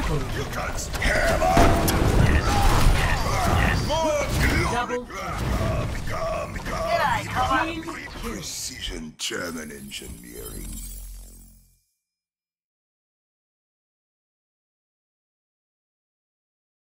Double. You can hammer. Double. Double. Precision German engineering.